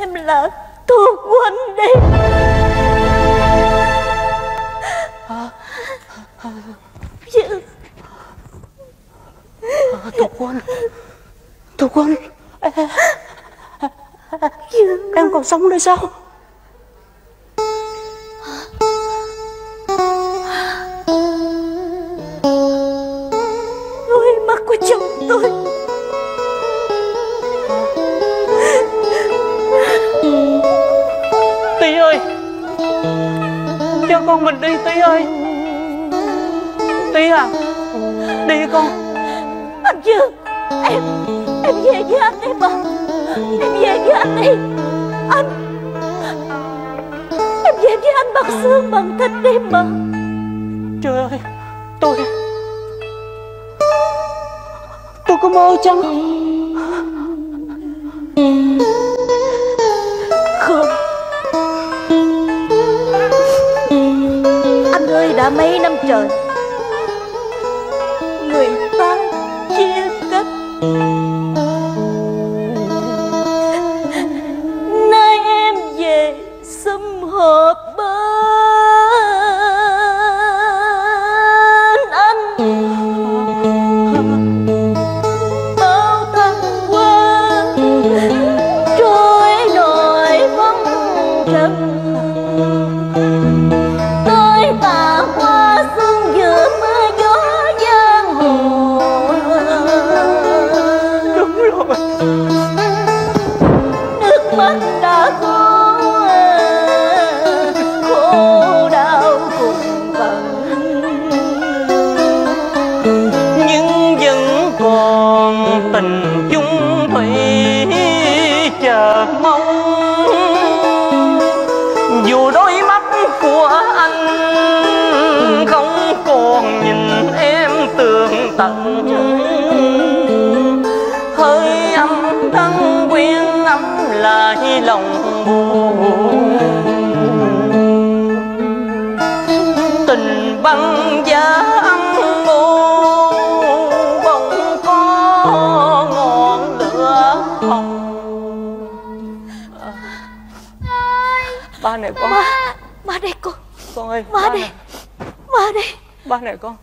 em là thuộc huynh đi. Dương Thuộc huynh Thuộc Dương Em còn sống đây sao Con mình đi Tí ơi. Tí à Đi con. Anh Dương Em Em về với anh đi mà. Em về với anh đi. Anh Em về với anh bằng xương bằng thịt đi mà. Trời ơi Tôi Tôi có mơ chăng mấy năm trời. Tình chung thủy chờ mong. Dù đôi mắt của anh không còn nhìn em tường tận. Hơi âm thân quyến ấm lại lòng buồn. Tình băng giá hồng ba này con má má đây con con ơi má ba đây này. má đây ba này con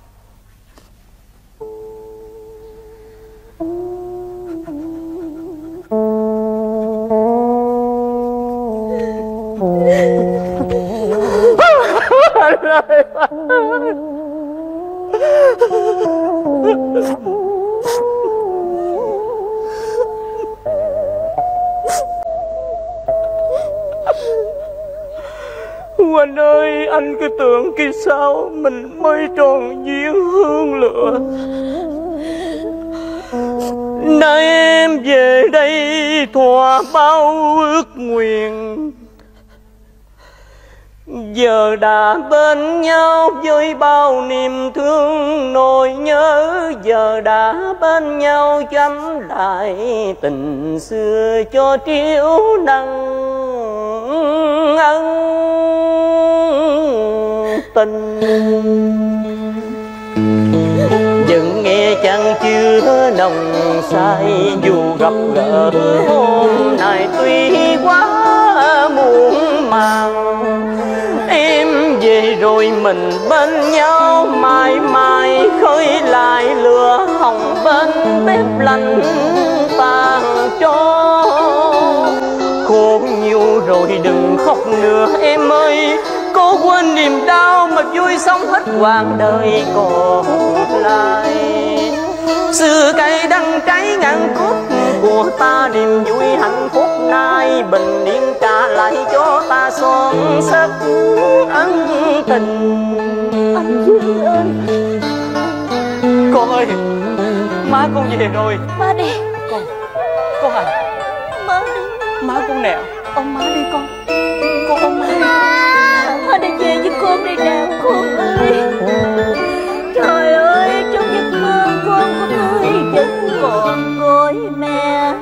Anh ơi, anh cứ tưởng khi sao mình mới tròn duyên hương lửa. Nay em về đây thỏa bao ước nguyện. Giờ đã bên nhau với bao niềm thương nỗi nhớ. Giờ đã bên nhau chấm lại tình xưa cho triếu năng ân. Tình vẫn nghe chẳng chưa nồng say, dù gặp gỡ hôm nay tuy quá muộn màng, em về rồi mình bên nhau mãi mãi khơi lại lửa hồng bên bếp lạnh tàn cho. Khổ nhiều rồi đừng khóc nữa em ơi cô quên niềm đau mà vui sống hết quãng đời còn lại. Xưa cây đắng cháy ngàn cốt của ta, niềm vui hạnh phúc nay bình yên trả lại cho ta son sắc ân tình. Anh Dương ơi ơi má con về rồi. Má đi. Con con à má đi. Má con nè. Ôm má đi con. Con ôm má đi. Má đi về với con đi nào con ơi. Trời ơi trong giấc mơ con con ơi vẫn còn gọi mẹ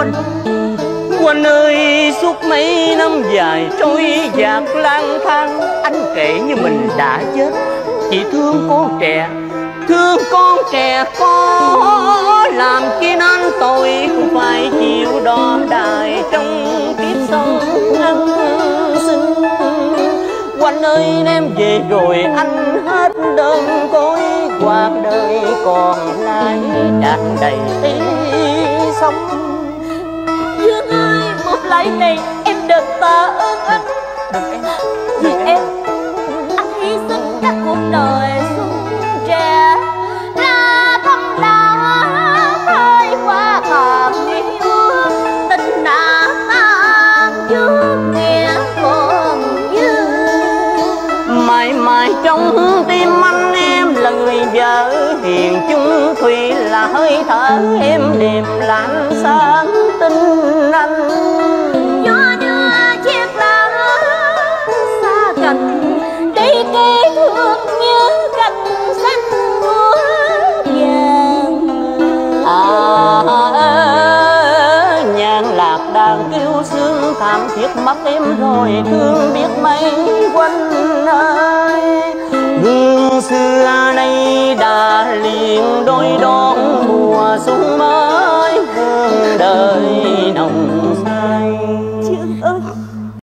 Quanh Quỳnh ơi, suốt mấy năm dài trôi dạt lang thang. Anh kể như mình đã chết. Chỉ thương con trẻ. Thương con trẻ có Làm chi nên tôi cũng phải chịu đo đài Trong kiếp sống ăn xin. Quanh ơi em về rồi anh hết đơn côi Cuộc đời còn lại tràn đầy ý sống một này em được tạ ơn anh Vì em, anh hy sinh cả cuộc đời xuân trẻ. Ra tâm đã thay qua còn yêu Tình đã tan trước nghe còn dư mãi mãi trong tim anh em là người vợ hiền chung thủy là hơi thở em đềm lạnh sáng tinh anh. Ờ, đang kêu sương thảm thiết mắt em rồi thương biết mấy